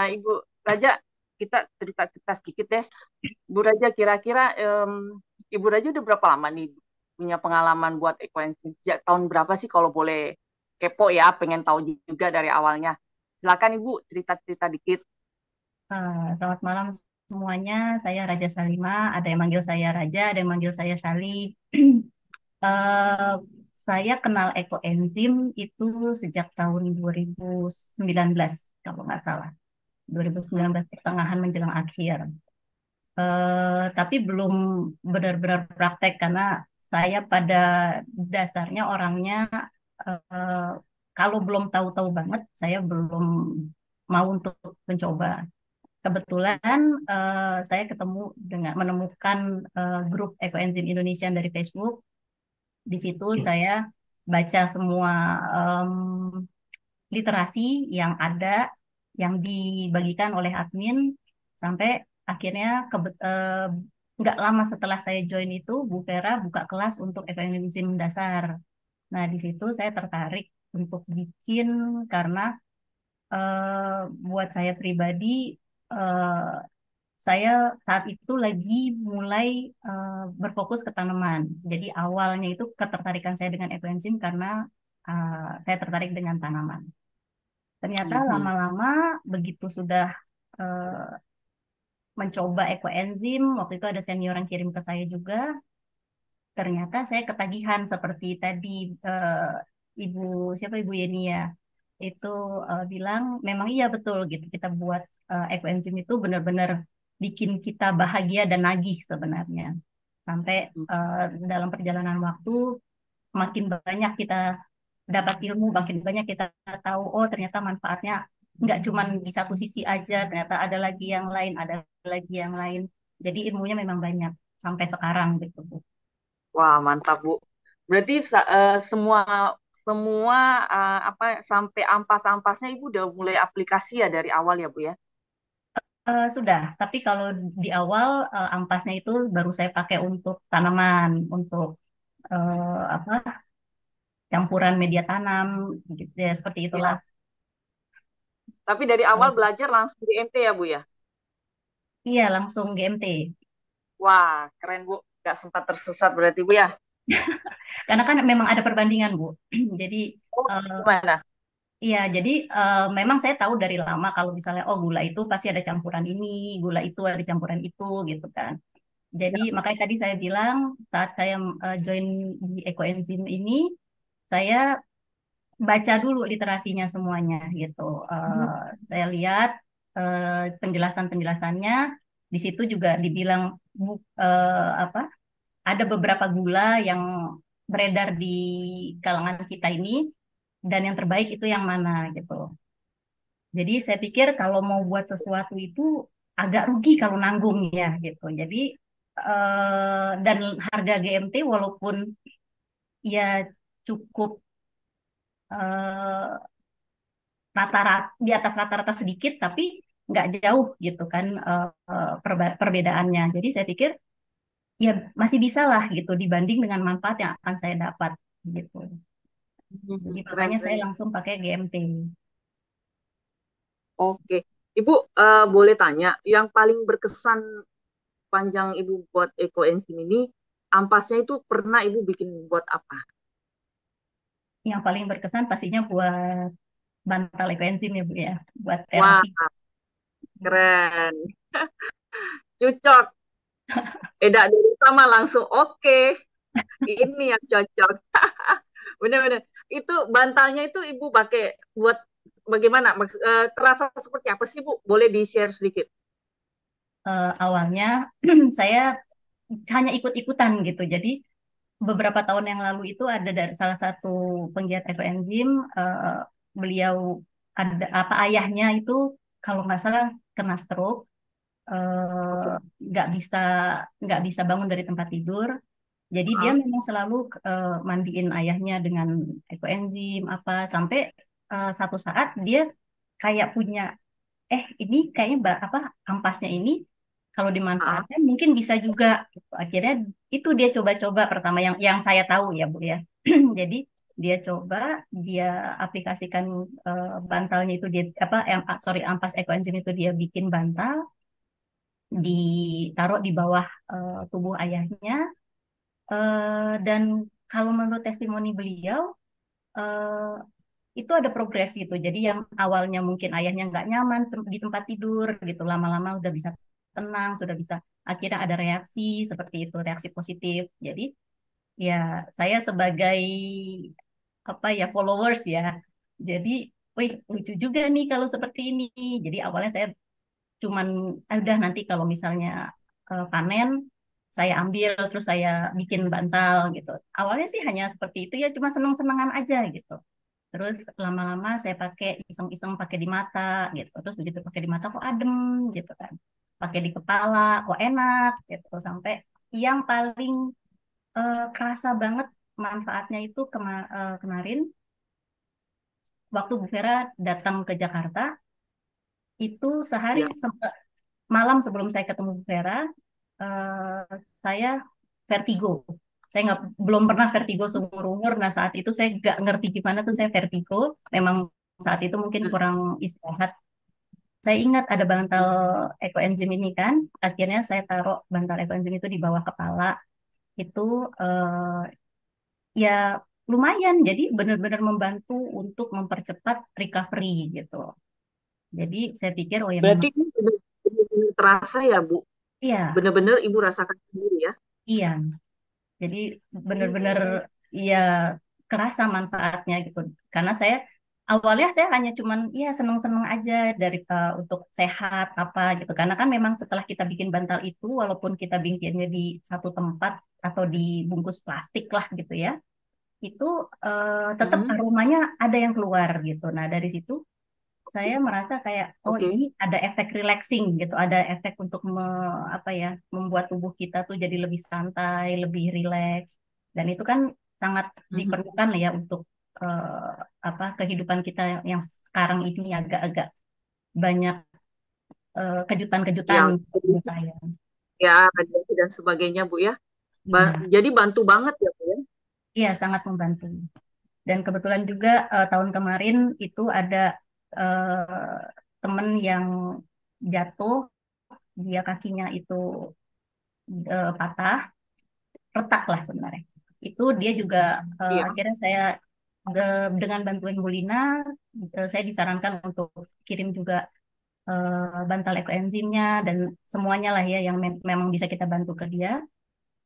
Nah, Ibu Raja, kita cerita-cerita sedikit deh. Bu Raja, kira-kira um, Ibu Raja udah berapa lama nih punya pengalaman buat ekoenzim? Sejak tahun berapa sih kalau boleh kepo ya, pengen tahu juga dari awalnya. Silakan Ibu cerita-cerita dikit. Uh, selamat malam semuanya. Saya Raja Salima. Ada yang manggil saya Raja, ada yang manggil saya Sali. uh, saya kenal ekoenzim itu sejak tahun 2019 kalau nggak salah. 2019 pertengahan menjelang akhir. Uh, tapi belum benar-benar praktek karena saya pada dasarnya orangnya uh, kalau belum tahu-tahu banget saya belum mau untuk mencoba. Kebetulan uh, saya ketemu dengan menemukan uh, grup ekoenzim Indonesia dari Facebook. Di situ saya baca semua um, literasi yang ada yang dibagikan oleh admin sampai akhirnya eh, nggak lama setelah saya join itu Bu Vera buka kelas untuk ekonomi dasar. Nah di situ saya tertarik untuk bikin karena eh, buat saya pribadi eh, saya saat itu lagi mulai uh, berfokus ke tanaman. Jadi awalnya itu ketertarikan saya dengan ekoenzim karena uh, saya tertarik dengan tanaman. Ternyata mm-hmm. lama-lama begitu sudah uh, mencoba ekoenzim, waktu itu ada senior yang kirim ke saya juga, ternyata saya ketagihan seperti tadi uh, Ibu siapa Ibu Yeni ya itu uh, bilang memang iya betul gitu kita buat uh, ekoenzim itu benar-benar bikin kita bahagia dan nagih sebenarnya sampai uh, dalam perjalanan waktu makin banyak kita dapat ilmu makin banyak kita tahu oh ternyata manfaatnya nggak cuma di satu sisi aja ternyata ada lagi yang lain ada lagi yang lain. Jadi ilmunya memang banyak sampai sekarang gitu bu. Wah mantap bu. Berarti uh, semua semua uh, apa sampai ampas-ampasnya ibu udah mulai aplikasi ya dari awal ya bu ya? Uh, sudah, tapi kalau di awal uh, ampasnya itu baru saya pakai untuk tanaman, untuk uh, apa campuran media tanam gitu ya seperti itulah. Ya. Tapi dari awal belajar langsung GMT ya Bu ya? Iya langsung GMT. Wah keren Bu, nggak sempat tersesat berarti Bu ya? Karena kan memang ada perbandingan Bu. jadi oh, uh, gimana? Iya, jadi uh, memang saya tahu dari lama kalau misalnya oh gula itu pasti ada campuran ini, gula itu ada campuran itu gitu kan. Jadi ya. makanya tadi saya bilang saat saya uh, join di ekoenzim ini saya baca dulu literasinya semuanya gitu. Uh, Saya lihat uh, penjelasan-penjelasannya di situ juga dibilang uh, apa? Ada beberapa gula yang beredar di kalangan kita ini dan yang terbaik itu yang mana gitu. Jadi saya pikir kalau mau buat sesuatu itu agak rugi kalau nanggung ya gitu. Jadi uh, dan harga GMT walaupun ya cukup eh, rata-rata di atas rata-rata sedikit tapi nggak jauh gitu kan uh, perbedaannya. Jadi saya pikir ya masih bisa lah gitu dibanding dengan manfaat yang akan saya dapat gitu. Jadi makanya saya langsung pakai GMT. Oke, Ibu uh, boleh tanya, yang paling berkesan panjang Ibu buat ekoenzim ini, ampasnya itu pernah Ibu bikin buat apa? Yang paling berkesan pastinya buat bantal ekoenzim ya Bu ya, buat terapi. Wah, keren. Cocok. Eda dari sama langsung oke. Okay. Ini yang cocok. Benar-benar. Itu bantalnya itu Ibu pakai buat bagaimana? Eh, terasa seperti apa sih Bu? Boleh di-share sedikit? Uh, awalnya saya hanya ikut-ikutan gitu. Jadi beberapa tahun yang lalu itu ada dari salah satu penggiat ekoenzim uh, beliau ada apa ayahnya itu kalau nggak salah kena stroke eh, nggak uh, bisa nggak bisa bangun dari tempat tidur. Jadi dia memang selalu uh, mandiin ayahnya dengan ekoenzim apa sampai uh, satu saat dia kayak punya eh ini kayaknya apa ampasnya ini kalau dimanfaatkan mungkin bisa juga gitu. akhirnya itu dia coba-coba pertama yang yang saya tahu ya bu ya. Jadi dia coba dia aplikasikan uh, bantalnya itu dia apa em, sorry ampas ekoenzim itu dia bikin bantal ditaruh di bawah uh, tubuh ayahnya uh, dan kalau menurut testimoni beliau uh, itu ada progres gitu. Jadi yang awalnya mungkin ayahnya nggak nyaman di tempat tidur gitu lama-lama udah bisa tenang sudah bisa. Akhirnya ada reaksi seperti itu reaksi positif. Jadi ya saya sebagai apa ya followers ya. Jadi wih lucu juga nih kalau seperti ini. Jadi awalnya saya cuman ah, udah nanti kalau misalnya uh, panen saya ambil terus saya bikin bantal gitu. Awalnya sih hanya seperti itu ya cuma seneng-senengan aja gitu. Terus lama-lama saya pakai iseng-iseng pakai di mata gitu. Terus begitu pakai di mata kok adem gitu kan pakai di kepala kok enak gitu. Sampai yang paling uh, kerasa banget manfaatnya itu kema uh, kemarin waktu Bu Vera datang ke Jakarta itu sehari ya. se malam sebelum saya ketemu Bu Vera uh, saya vertigo. Saya nggak belum pernah vertigo seumur umur. Nah saat itu saya nggak ngerti gimana tuh saya vertigo. Memang saat itu mungkin kurang istirahat saya ingat ada bantal ekoenzim ini kan. Akhirnya saya taruh bantal ekoenzim itu di bawah kepala. Itu uh, ya lumayan. Jadi benar-benar membantu untuk mempercepat recovery gitu. Jadi saya pikir oh ya berarti memang ini terasa ya Bu? Iya. Benar-benar Ibu rasakan sendiri ya? Iya. Jadi benar-benar ya kerasa manfaatnya gitu. Karena saya awalnya saya hanya cuman ya seneng-seneng aja dari uh, untuk sehat apa gitu karena kan memang setelah kita bikin bantal itu walaupun kita bikinnya di satu tempat atau dibungkus plastik lah gitu ya itu uh, tetap hmm. aromanya ada yang keluar gitu nah dari situ saya merasa kayak oh okay. ini ada efek relaxing gitu ada efek untuk me, apa ya membuat tubuh kita tuh jadi lebih santai lebih rileks dan itu kan sangat hmm. diperlukan ya untuk uh, apa kehidupan kita yang sekarang ini agak-agak banyak uh, kejutan-kejutan ya. saya. Ya, radiasi dan sebagainya, Bu ya. Ba ya. Jadi bantu banget ya, Bu ya. Iya, sangat membantu. Dan kebetulan juga uh, tahun kemarin itu ada uh, temen yang jatuh, dia kakinya itu uh, patah, retak lah sebenarnya. Itu dia juga uh, ya. akhirnya saya dengan bantuan Bulina, saya disarankan untuk kirim juga uh, bantal ekoenzimnya dan semuanya lah ya yang me memang bisa kita bantu ke dia.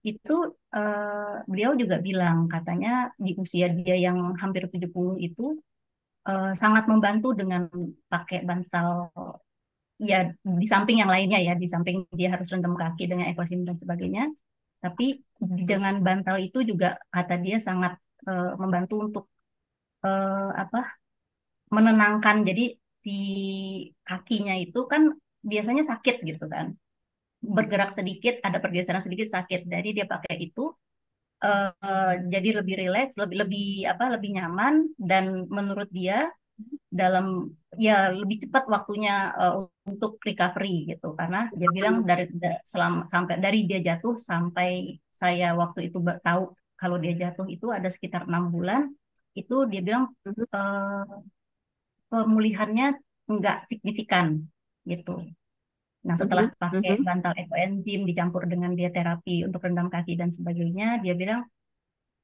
Itu uh, beliau juga bilang katanya di usia dia yang hampir 70 itu sangat membantu dengan pakai bantal ya di samping yang lainnya ya, di samping dia harus rendam kaki dengan ekoenzim dan sebagainya. Tapi dengan bantal itu juga kata dia sangat uh, membantu untuk uh, apa menenangkan. Jadi si kakinya itu kan biasanya sakit gitu kan. Bergerak sedikit ada pergeseran sedikit sakit. Jadi dia pakai itu uh, jadi lebih rileks lebih lebih apa lebih nyaman. Dan menurut dia dalam ya lebih cepat waktunya uh, untuk recovery gitu. Karena dia bilang dari selama sampai dari dia jatuh sampai saya waktu itu tahu kalau dia jatuh itu ada sekitar enam bulan itu dia bilang uh, pemulihannya nggak signifikan gitu. Nah setelah mm-hmm. pakai mm-hmm. bantal ekoenzim dicampur dengan dia terapi untuk rendam kaki dan sebagainya, dia bilang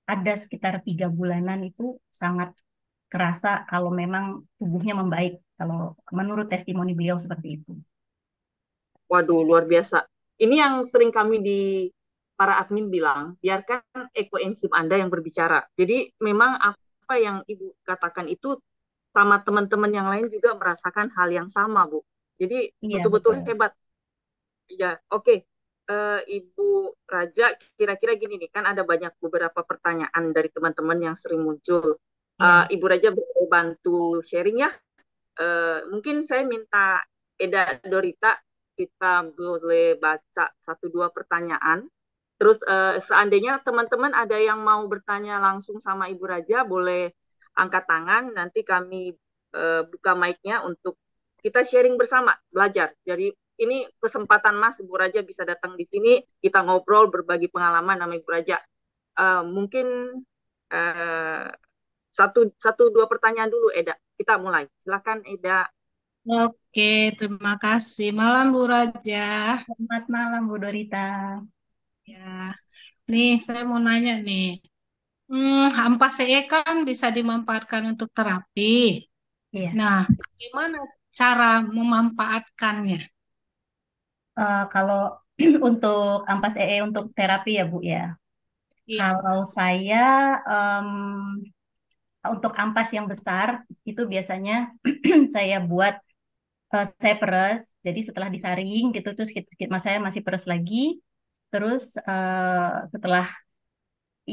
ada sekitar tiga bulanan itu sangat kerasa kalau memang tubuhnya membaik. Kalau menurut testimoni beliau seperti itu. Waduh luar biasa. Ini yang sering kami di para admin bilang, biarkan ekoenzim Anda yang berbicara. Jadi memang apa yang Ibu katakan itu sama teman-teman yang lain juga merasakan hal yang sama, Bu. Jadi iya, betul-betul hebat. Ya, oke. Okay. Uh, eh, Ibu Raja, kira-kira gini nih, kan ada banyak beberapa pertanyaan dari teman-teman yang sering muncul. Uh, Ibu Raja bantu sharing ya. Uh, mungkin saya minta Eda Dorita kita boleh baca satu dua pertanyaan. Terus uh, seandainya teman-teman ada yang mau bertanya langsung sama Ibu Raja, boleh angkat tangan. Nanti kami uh, buka mic-nya untuk kita sharing bersama, belajar. Jadi ini kesempatan Mas Ibu Raja bisa datang di sini, kita ngobrol, berbagi pengalaman sama Ibu Raja. Uh, mungkin uh, Satu, satu dua pertanyaan dulu, Eda. Kita mulai. Silakan, Eda. Oke, terima kasih. Malam Bu Raja. Selamat malam Bu Dorita. Ya, nih saya mau nanya nih. Hmm, ampas CE kan bisa dimanfaatkan untuk terapi. Iya. Nah, bagaimana cara memanfaatkannya? Eh, kalau untuk ampas EE untuk terapi ya Bu ya. Iya. Kalau saya em, untuk ampas yang besar itu biasanya saya buat eh, saya peres. Jadi setelah disaring gitu terus sedikit mas saya masih peres lagi. Terus eh, setelah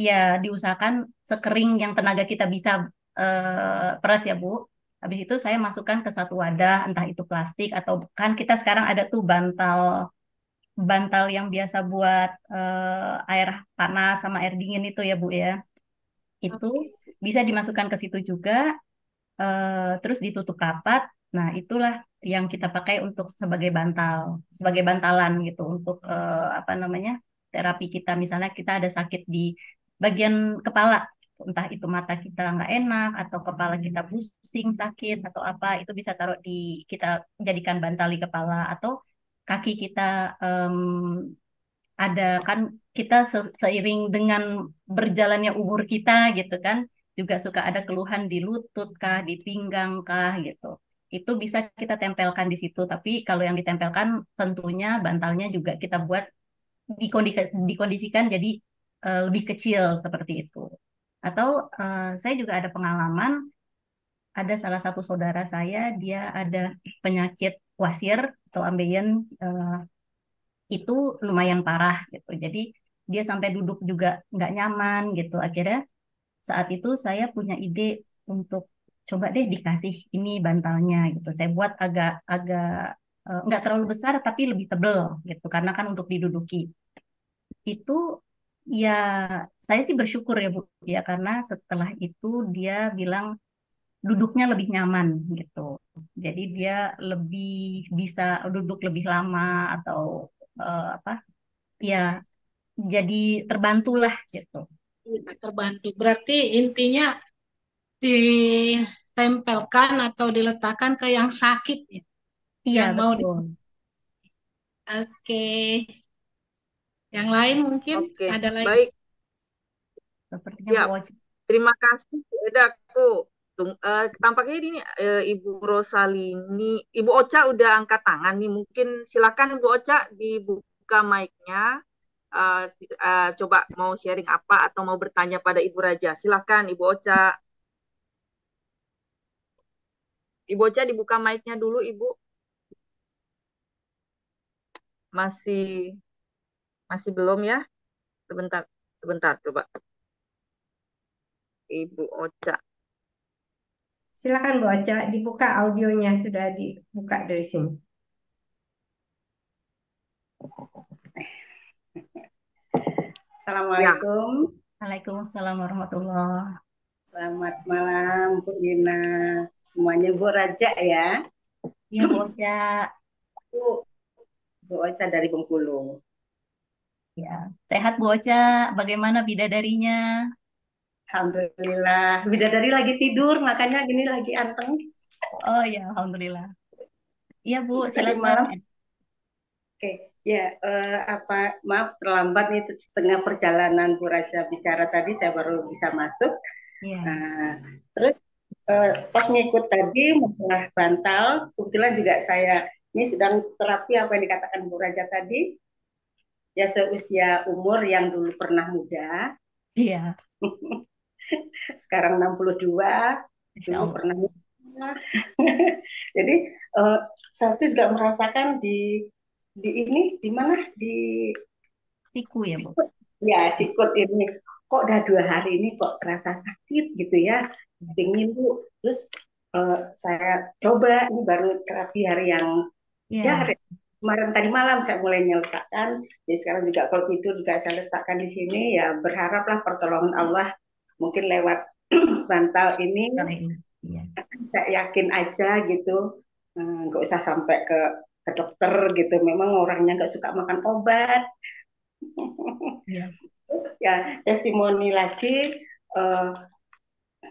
ya diusahakan sekering yang tenaga kita bisa eh, peres ya Bu. Habis itu saya masukkan ke satu wadah entah itu plastik atau kan kita sekarang ada tuh bantal bantal yang biasa buat eh, air panas sama air dingin itu ya Bu ya. Itu bisa dimasukkan ke situ juga eh, terus ditutup rapat. Nah, itulah yang kita pakai untuk sebagai bantal, sebagai bantalan gitu untuk eh, apa namanya? terapi kita misalnya kita ada sakit di bagian kepala, entah itu mata kita nggak enak atau kepala kita pusing sakit atau apa, itu bisa taruh di kita jadikan bantal di kepala atau kaki kita em, ada kan kita se- seiring dengan berjalannya umur kita gitu kan juga suka ada keluhan di lutut kah, di pinggang kah gitu. Itu bisa kita tempelkan di situ, tapi kalau yang ditempelkan tentunya bantalnya juga kita buat dikondi- dikondisikan jadi eh, lebih kecil seperti itu. Atau eh, saya juga ada pengalaman ada salah satu saudara saya dia ada penyakit wasir atau ambeien eh, itu lumayan parah gitu. Jadi dia sampai duduk juga nggak nyaman gitu. Akhirnya saat itu saya punya ide untuk coba deh dikasih ini bantalnya gitu. Saya buat agak agak eh, nggak terlalu besar tapi lebih tebel gitu karena kan untuk diduduki. Itu ya saya sih bersyukur ya Bu ya karena setelah itu dia bilang duduknya lebih nyaman gitu. Jadi dia lebih bisa duduk lebih lama atau eh, apa? Ya jadi terbantulah gitu. Iya, terbantu. Berarti intinya ditempelkan atau diletakkan ke yang sakit ya. Iya Yang mau di-. Oke. Yang lain mungkin Oke, ada lagi. baik. Sepertinya Ya, terima kasih, Eda. Aku tung- eh, tampaknya ini eh, Ibu Rosalini, Ibu Ocha udah angkat tangan nih. Mungkin silakan Ibu Ocha dibuka mic-nya. Eh, si- eh, coba mau sharing apa atau mau bertanya pada Ibu Raja. Silakan Ibu Ocha. Ibu Ocha dibuka mic-nya dulu, Ibu. Masih masih belum ya? Sebentar, sebentar coba. Ibu Ocha. Silakan Bu Ocha, dibuka audionya sudah dibuka dari sini. Assalamualaikum, Waalaikumsalam warahmatullahi selamat malam Bu Nina. Semuanya Bu Raja ya. Iya Bu Oca. Bu, Bu Ocha dari Bengkulu. Ya, sehat Bu Oca. Bagaimana bidadarinya? Alhamdulillah. Bidadari lagi tidur, makanya gini lagi anteng. Oh ya, alhamdulillah. Iya Bu, silakan. malam, oke. Ya, eh, apa, maaf terlambat nih setengah perjalanan Bu Raja bicara tadi, saya baru bisa masuk. Iya. Nah, terus eh, pas ngikut tadi masalah bantal, kebetulan juga saya ini sedang terapi apa yang dikatakan Bu Raja tadi, ya seusia umur yang dulu pernah muda, Iya. sekarang 62, Insya dulu pernah muda. Jadi eh, saya juga merasakan di di ini di mana di Siku ya Bu. ya sikut ini kok udah dua hari ini kok terasa sakit gitu ya pingin bu terus eh, saya coba ini baru terapi hari yang ya Iya. hari kemarin tadi malam saya mulai nyeletakkan jadi sekarang juga kalau tidur juga saya letakkan di sini ya berharaplah pertolongan Allah mungkin lewat bantal ini. Iya. saya yakin aja gitu Eh, nggak usah sampai ke ke dokter gitu memang orangnya nggak suka makan obat Iya. Ya testimoni lagi eh,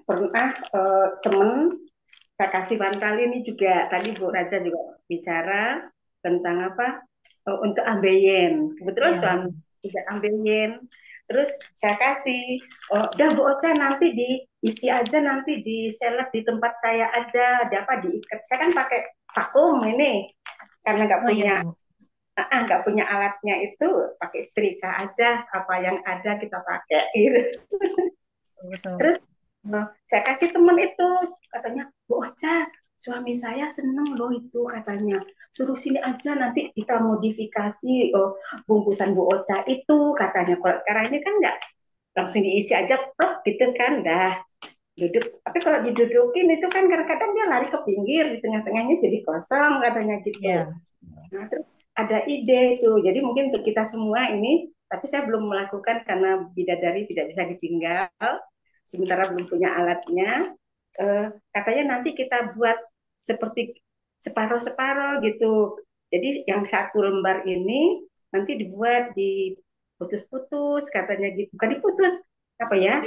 pernah uh, temen saya kasih bantal ini juga tadi Bu Raja juga bicara tentang apa uh, untuk ambeien. Kebetulan ya. suami juga ambeien. Terus saya kasih, oh, udah Bu Ocha nanti diisi aja nanti di seleb di tempat saya aja, ada apa diikat. Saya kan pakai vakum ini karena nggak oh, punya iya, ah nggak punya alatnya itu pakai setrika aja apa yang ada kita pakai gitu. Betul. Terus uh, saya kasih teman itu katanya Bu Ocha suami saya seneng loh itu katanya suruh sini aja nanti kita modifikasi oh, bungkusan Bu Ocha itu katanya kalau sekarang ini kan nggak langsung diisi aja plok gitu kan dah duduk tapi kalau didudukin itu kan kadang-kadang dia lari ke pinggir di tengah-tengahnya jadi kosong katanya gitu yeah. Nah terus ada ide itu jadi mungkin untuk kita semua ini tapi saya belum melakukan karena bidadari tidak bisa ditinggal sementara belum punya alatnya uh, katanya nanti kita buat seperti separuh-separuh gitu jadi yang satu lembar ini nanti dibuat di putus-putus katanya gitu bukan diputus apa ya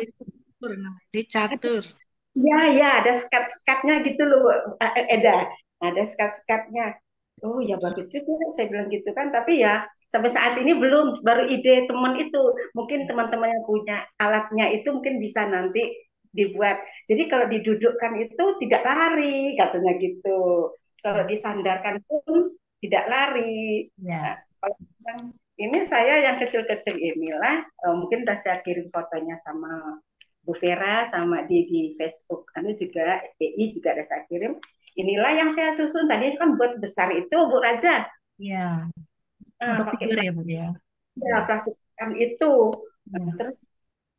catur namanya. Di catur. Ya, ya, ada sekat-sekatnya gitu loh, eh, Eda. Ada sekat-sekatnya. Oh ya bagus juga saya bilang gitu kan. Tapi ya sampai saat ini belum baru ide teman itu. Mungkin teman-teman yang punya alatnya itu mungkin bisa nanti dibuat. Jadi kalau didudukkan itu tidak lari katanya gitu. Kalau disandarkan pun tidak lari. Ya. Nah, kalau ini saya yang kecil-kecil inilah uh, mungkin udah saya kirim fotonya sama Bu Vera sama di di Facebook kami juga EI juga ada saya kirim inilah yang saya susun. Tadi kan buat besar itu Bu Raja. Ya nah, pakai ya Bu ya? Ya plastik itu. Ya. terus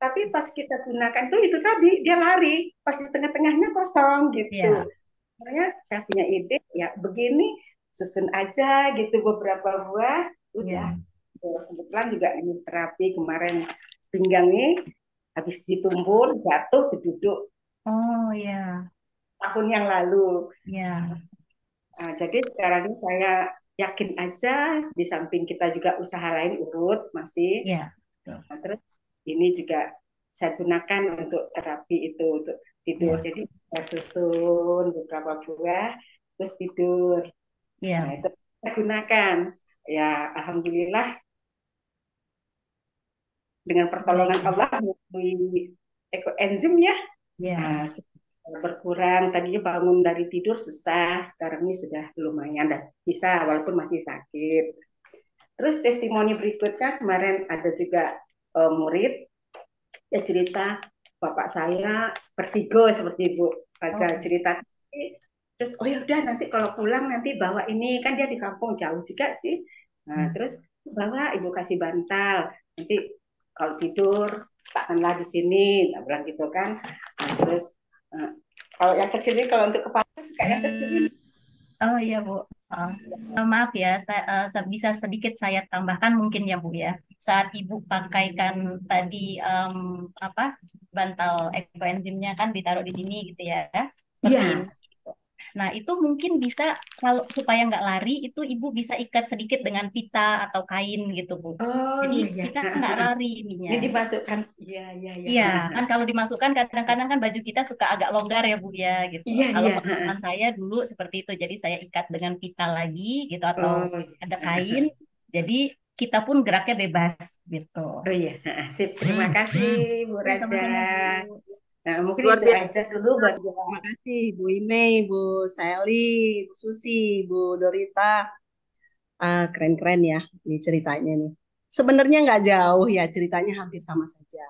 tapi pas kita gunakan tuh itu tadi dia lari. Pas di tengah-tengahnya kosong gitu. Ya. makanya saya punya ide ya begini susun aja gitu beberapa buah. Udah. Ya. kebetulan juga ini terapi kemarin pinggangnya habis ditumbur jatuh duduk. Oh ya tahun yang lalu. Ya nah, jadi sekarang ini saya yakin aja di samping kita juga usaha lain urut masih. Ya nah, terus ini juga saya gunakan untuk terapi itu untuk tidur. Ya. jadi saya susun beberapa buah terus tidur. Ya. nah itu saya gunakan. Ya alhamdulillah. Dengan pertolongan Allah melalui ekoenzim ya. Nah, berkurang tadinya bangun dari tidur susah sekarang ini sudah lumayan dan bisa walaupun masih sakit. Terus testimoni berikutnya kemarin ada juga uh, murid ya cerita bapak saya vertigo seperti ibu baca oh. cerita. Terus oh ya udah nanti kalau pulang nanti bawa ini. Kan dia di kampung jauh juga sih. Nah hmm. terus bawa ibu kasih bantal. Nanti kalau tidur takkanlah di sini nah, bilang gitu kan. Nah, terus kalau yang kecil ini kalau untuk kepala suka yang kecil ini oh iya bu. Uh, maaf ya saya uh, bisa sedikit saya tambahkan mungkin ya bu ya. Saat ibu pakaikan tadi um, apa bantal ekoenzimnya kan ditaruh di sini gitu ya. Yeah. Nah, itu mungkin bisa kalau supaya nggak lari itu ibu bisa ikat sedikit dengan pita atau kain gitu bu. Oh Jadi iya, iya. kita nggak lari ininya. Ini dimasukkan, iya iya iya. Iya, kan kalau dimasukkan kadang-kadang kan baju kita suka agak longgar ya bu ya gitu. Iya, kalau iya. pengalaman saya dulu seperti itu, jadi saya ikat dengan pita lagi gitu atau oh, iya. ada kain. Jadi kita pun geraknya bebas gitu. Oh iya, sip. Terima kasih Bu Raja. Sama-sama, Bu. Nah, mungkin Luar itu aja dulu buat Terima kasih Bu Ime, Bu Sally, Bu Susi, Bu Dorita. Ah, keren-keren ya ini ceritanya nih. Sebenarnya nggak jauh ya ceritanya hampir sama saja.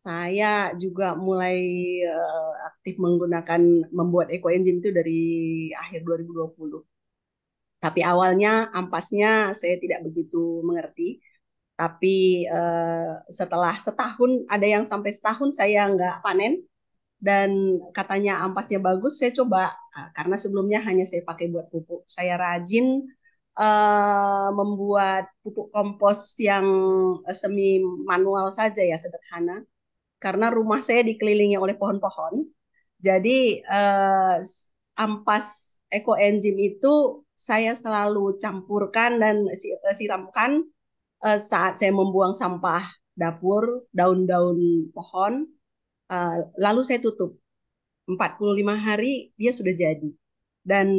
Saya juga mulai uh, aktif menggunakan membuat eco engine itu dari akhir 2020. Tapi awalnya ampasnya saya tidak begitu mengerti tapi uh, setelah setahun ada yang sampai setahun saya nggak panen. Dan katanya ampasnya bagus saya coba. Nah, karena sebelumnya hanya saya pakai buat pupuk. Saya rajin uh, membuat pupuk kompos yang semi manual saja ya sederhana. Karena rumah saya dikelilingi oleh pohon-pohon. Jadi uh, ampas eco enzim itu saya selalu campurkan dan siramkan uh, saat saya membuang sampah dapur, daun-daun pohon, Uh, lalu saya tutup. 45 hari dia sudah jadi. Dan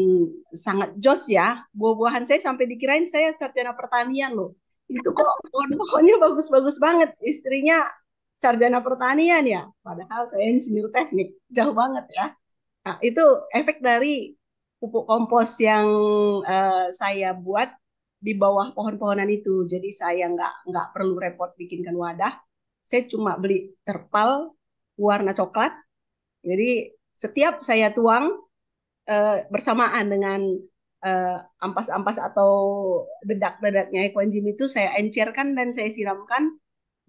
sangat jos ya. Buah-buahan saya sampai dikirain saya sarjana pertanian loh. Itu kok pohon-pohonnya bagus-bagus banget. Istrinya sarjana pertanian ya. Padahal saya insinyur teknik. Jauh banget ya. Nah, itu efek dari pupuk kompos yang uh, saya buat di bawah pohon-pohonan itu. Jadi saya nggak nggak perlu repot bikinkan wadah. Saya cuma beli terpal warna coklat. Jadi setiap saya tuang uh, bersamaan dengan uh, ampas-ampas atau dedak-dedaknya ekoenzim itu saya encerkan dan saya siramkan,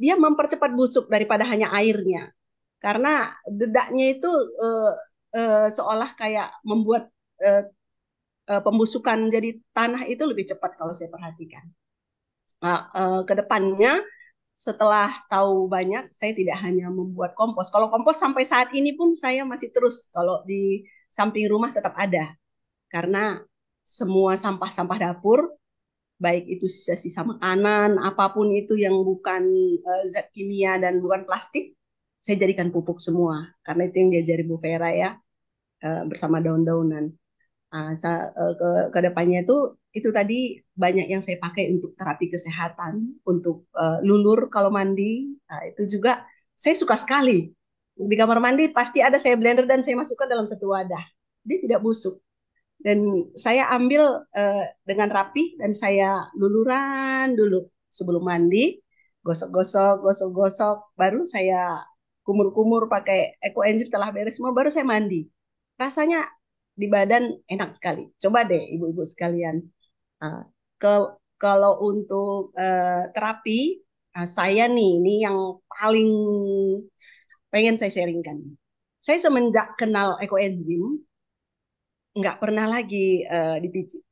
dia mempercepat busuk daripada hanya airnya. Karena dedaknya itu uh, uh, seolah kayak membuat uh, uh, pembusukan jadi tanah itu lebih cepat kalau saya perhatikan. Nah, uh, ke depannya setelah tahu banyak, saya tidak hanya membuat kompos. Kalau kompos sampai saat ini pun saya masih terus kalau di samping rumah tetap ada. Karena semua sampah-sampah dapur, baik itu sisa-sisa makanan, apa pun itu yang bukan uh, zat kimia dan bukan plastik, saya jadikan pupuk semua. Karena itu yang diajari Bu Vera ya, uh, bersama daun-daunan. Uh, ke, ke depannya itu itu tadi banyak yang saya pakai untuk terapi kesehatan, untuk uh, lulur kalau mandi. Nah, itu juga saya suka sekali. Di kamar mandi pasti ada saya blender dan saya masukkan dalam satu wadah. Dia tidak busuk. Dan saya ambil uh, dengan rapi dan saya luluran dulu sebelum mandi, gosok-gosok, gosok-gosok, baru saya kumur-kumur pakai eco engine telah beres semua, baru saya mandi. Rasanya di badan enak sekali. Coba deh ibu-ibu sekalian Ah, ke kalau untuk uh, terapi uh, saya nih ini yang paling pengen saya sharingkan. Saya semenjak kenal ekoenzim nggak pernah lagi uh, dipijit.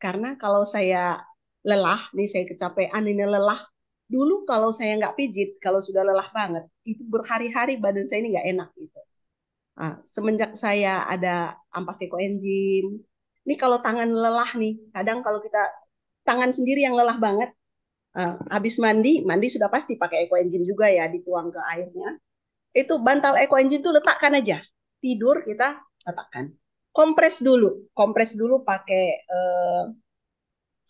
Karena kalau saya lelah, nih saya kecapean ini lelah. Dulu kalau saya nggak pijit, kalau sudah lelah banget, itu berhari-hari badan saya ini nggak enak gitu. Nah, semenjak saya ada ampas ekoenzim, ini kalau tangan lelah nih, kadang kalau kita tangan sendiri yang lelah banget, uh, habis mandi, mandi sudah pasti pakai eco engine juga ya, dituang ke airnya. Itu bantal eco engine tuh letakkan aja. Tidur kita letakkan. Kompres dulu, kompres dulu pakai uh,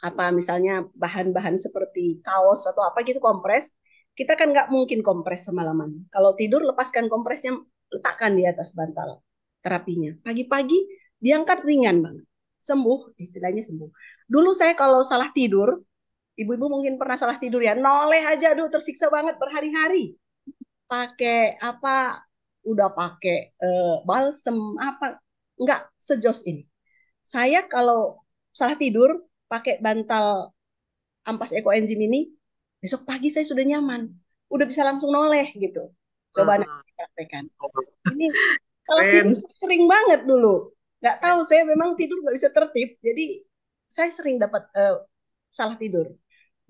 apa misalnya bahan-bahan seperti kaos atau apa gitu kompres. Kita kan nggak mungkin kompres semalaman. Kalau tidur lepaskan kompresnya, letakkan di atas bantal terapinya. Pagi-pagi diangkat ringan banget sembuh, istilahnya sembuh. Dulu saya kalau salah tidur, ibu-ibu mungkin pernah salah tidur ya, noleh aja, aduh tersiksa banget berhari-hari. Pakai apa, udah pakai uh, balsem apa, enggak sejos ini. Saya kalau salah tidur, pakai bantal ampas ekoenzim ini, besok pagi saya sudah nyaman. Udah bisa langsung noleh gitu. Coba uh. nanti praktekan. Ini salah tidur sering banget dulu. Nggak tahu saya memang tidur nggak bisa tertib. Jadi saya sering dapat uh, salah tidur.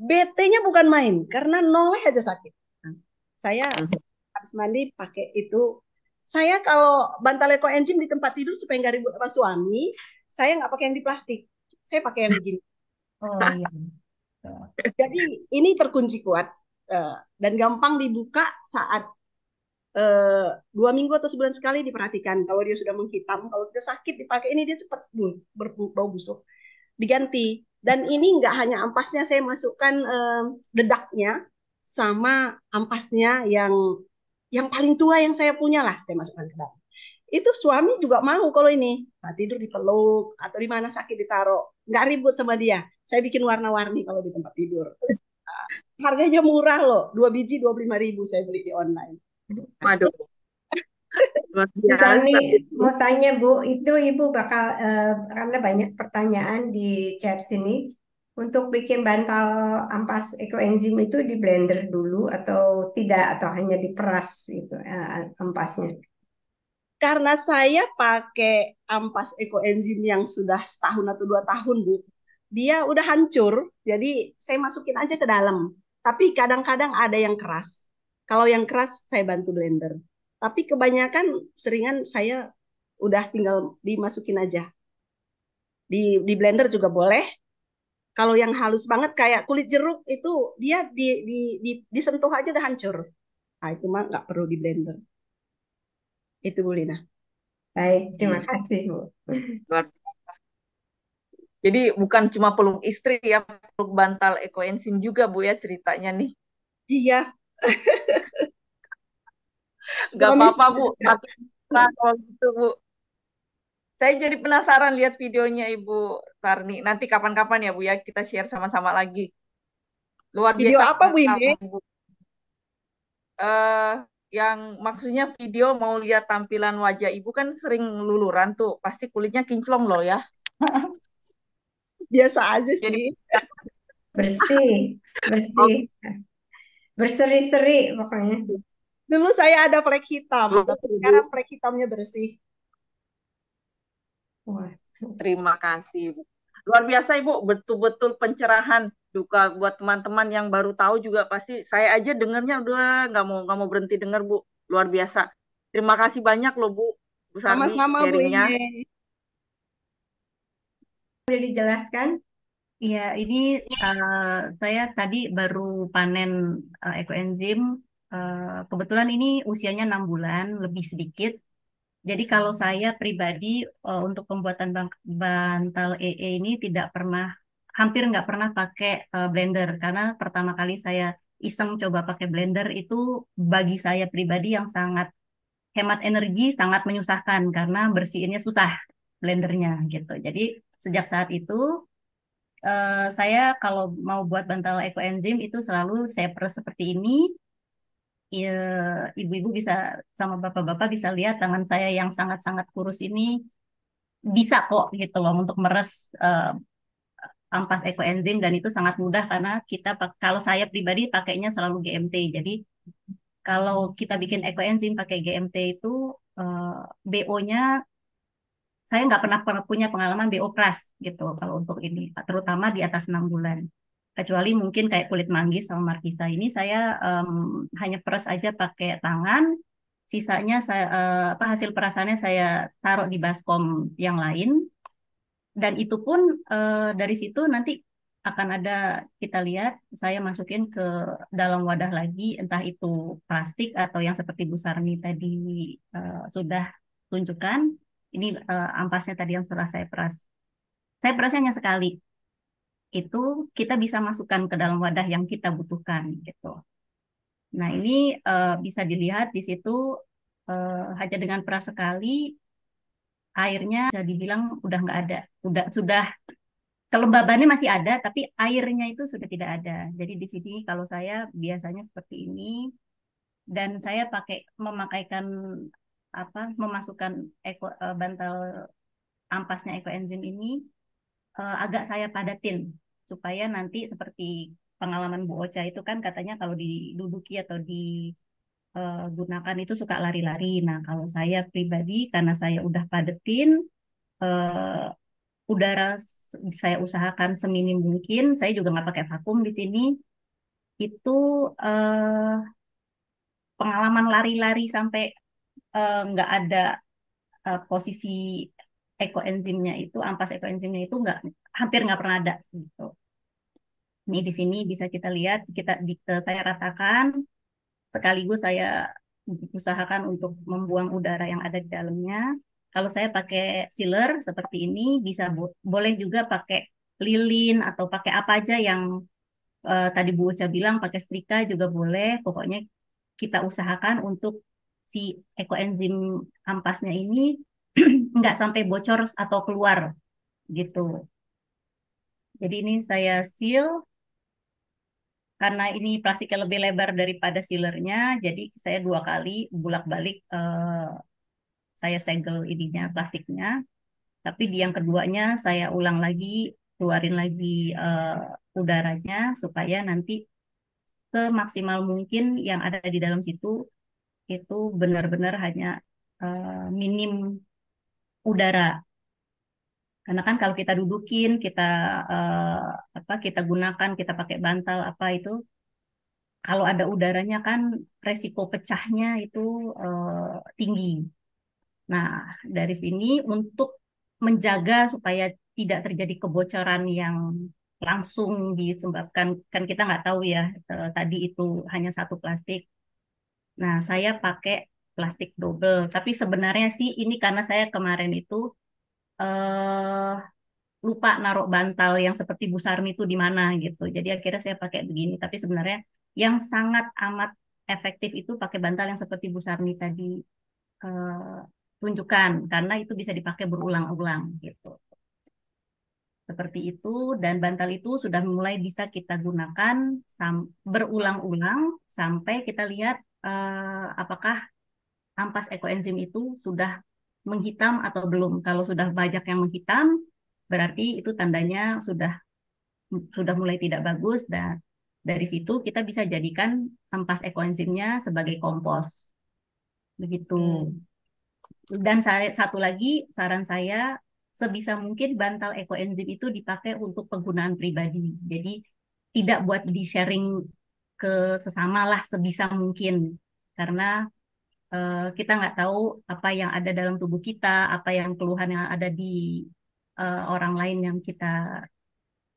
BT-nya bukan main karena noleh aja sakit. Nah, saya mhm. habis mandi pakai itu. Saya kalau bantal eco engine di tempat tidur supaya nggak ribut sama suami saya nggak pakai yang di plastik. Saya pakai yang begini. Oh, iya. jadi ini terkunci kuat uh, dan gampang dibuka saat uh, dua minggu atau sebulan sekali diperhatikan. Kalau dia sudah menghitam, kalau dia sakit dipakai ini dia cepat berbau busuk. Diganti. Dan ini nggak hanya ampasnya, saya masukkan uh, dedaknya sama ampasnya yang yang paling tua yang saya punya lah, saya masukkan ke dalam. Itu suami juga mau kalau ini nah, tidur di peluk atau di mana sakit ditaruh, nggak ribut sama dia. Saya bikin warna-warni kalau di tempat tidur. harganya murah loh, dua biji dua puluh lima ribu saya beli di online. Waduh. Sani mau tanya Bu, itu Ibu bakal uh, karena banyak pertanyaan di chat sini untuk bikin bantal ampas ekoenzim itu di blender dulu atau tidak atau hanya diperas itu uh, ampasnya? Karena saya pakai ampas ekoenzim yang sudah setahun atau dua tahun Bu, dia udah hancur, jadi saya masukin aja ke dalam. Tapi kadang-kadang ada yang keras. Kalau yang keras saya bantu blender. Tapi kebanyakan seringan saya udah tinggal dimasukin aja. Di di blender juga boleh. Kalau yang halus banget kayak kulit jeruk itu dia di, di, di disentuh aja udah hancur. Nah, itu mah nggak perlu di blender. Itu Bu Lina. Baik, terima Hmm, kasih Bu. Jadi bukan cuma peluk istri ya, peluk bantal ekoenzim juga Bu ya ceritanya nih. Iya, Gak apa-apa Bu, tapi kalau gitu Bu. Saya jadi penasaran lihat videonya Ibu Sarni. Nanti kapan-kapan ya Bu ya kita share sama-sama lagi. Luar Video biasa apa Bu Ine? Bu. Eh, yang maksudnya video mau lihat tampilan wajah Ibu kan sering luluran tuh, pasti kulitnya kinclong loh ya. Biasa aja Jadi sih. Bersih, oh, bersih. Berseri-seri pokoknya. Dulu saya ada flek hitam, tapi sekarang flek hitamnya bersih. Wah. Terima kasih, Bu. Luar biasa, Ibu. Betul-betul pencerahan duka buat teman-teman yang baru tahu juga pasti saya aja dengarnya udah nggak mau nggak mau berhenti dengar, Bu. Luar biasa. Terima kasih banyak loh, Bu. Bu Sama-sama Bu sharingnya. Ine. Sudah dijelaskan? Iya, ini eh, saya tadi baru panen eh, ekoenzim. Eh, kebetulan ini usianya enam bulan, lebih sedikit. Jadi kalau saya pribadi eh, untuk pembuatan bantal EE ini tidak pernah, hampir nggak pernah pakai eh, blender karena pertama kali saya iseng coba pakai blender itu bagi saya pribadi yang sangat hemat energi, sangat menyusahkan karena bersihinnya susah blendernya gitu. Jadi sejak saat itu eh, saya kalau mau buat bantal ekoenzim itu selalu saya peres seperti ini. Ya, ibu-ibu bisa sama bapak-bapak bisa lihat tangan saya yang sangat-sangat kurus ini bisa kok gitu loh untuk meres eh, ampas ekoenzim dan itu sangat mudah karena kita kalau saya pribadi pakainya selalu GMT. Jadi kalau kita bikin ekoenzim pakai GMT itu eh, BO-nya saya nggak pernah punya pengalaman BO keras gitu kalau untuk ini, terutama di atas enam bulan. Kecuali mungkin kayak kulit manggis sama markisa ini saya em, hanya peres aja pakai tangan, sisanya saya eh, apa hasil perasannya saya taruh di baskom yang lain dan itu pun eh, dari situ nanti akan ada kita lihat saya masukin ke dalam wadah lagi entah itu plastik atau yang seperti Bu Sarni tadi eh, sudah tunjukkan ini eh, ampasnya tadi yang setelah saya peras. Saya perasnya hanya sekali. Itu kita bisa masukkan ke dalam wadah yang kita butuhkan gitu. Nah, ini eh, bisa dilihat di situ eh, hanya dengan peras sekali airnya bisa dibilang udah nggak ada. Udah sudah kelembabannya masih ada tapi airnya itu sudah tidak ada. Jadi di sini kalau saya biasanya seperti ini dan saya pakai memakaikan apa memasukkan eko, eh, bantal ampasnya ekoenzim ini eh, agak saya padatin supaya nanti seperti pengalaman Bu Ocha itu kan katanya kalau diduduki atau digunakan itu suka lari-lari. Nah, kalau saya pribadi karena saya udah padetin eh, udara saya usahakan seminim mungkin. Saya juga nggak pakai vakum di sini. Itu eh, pengalaman lari-lari sampai nggak ada eh, posisi ekoenzimnya itu, ampas ekoenzimnya itu nggak hampir nggak pernah ada gitu. Ini di sini bisa kita lihat, kita di, saya ratakan sekaligus saya usahakan untuk membuang udara yang ada di dalamnya. Kalau saya pakai sealer seperti ini, bisa bo- boleh juga pakai lilin atau pakai apa aja yang eh, tadi Bu Uca bilang, pakai setrika juga boleh. Pokoknya kita usahakan untuk si ekoenzim ampasnya ini nggak sampai bocor atau keluar gitu. Jadi ini saya seal karena ini plastiknya lebih lebar daripada sealernya, jadi saya dua kali bolak-balik eh, saya segel ininya plastiknya. Tapi di yang keduanya saya ulang lagi, keluarin lagi eh, udaranya supaya nanti semaksimal mungkin yang ada di dalam situ itu benar-benar hanya eh, minim udara. Karena kan kalau kita dudukin, kita eh, apa kita gunakan, kita pakai bantal apa itu kalau ada udaranya kan resiko pecahnya itu eh, tinggi. Nah, dari sini untuk menjaga supaya tidak terjadi kebocoran yang langsung disebabkan, kan kita nggak tahu ya, tadi itu hanya satu plastik. Nah, saya pakai plastik double. Tapi sebenarnya sih ini karena saya kemarin itu eh, lupa naruh bantal yang seperti Bu Sarmi itu di mana gitu. Jadi akhirnya saya pakai begini. Tapi sebenarnya yang sangat amat efektif itu pakai bantal yang seperti Bu Sarmi tadi eh, tunjukkan karena itu bisa dipakai berulang-ulang gitu. Seperti itu dan bantal itu sudah mulai bisa kita gunakan berulang-ulang sampai kita lihat eh, apakah ampas ekoenzim itu sudah menghitam atau belum. Kalau sudah banyak yang menghitam, berarti itu tandanya sudah sudah mulai tidak bagus dan dari situ kita bisa jadikan ampas ekoenzimnya sebagai kompos. Begitu. Dan saya, satu lagi saran saya sebisa mungkin bantal ekoenzim itu dipakai untuk penggunaan pribadi. Jadi tidak buat di sharing ke sesama lah sebisa mungkin karena uh, kita nggak tahu apa yang ada dalam tubuh kita, apa yang keluhan yang ada di uh, orang lain yang kita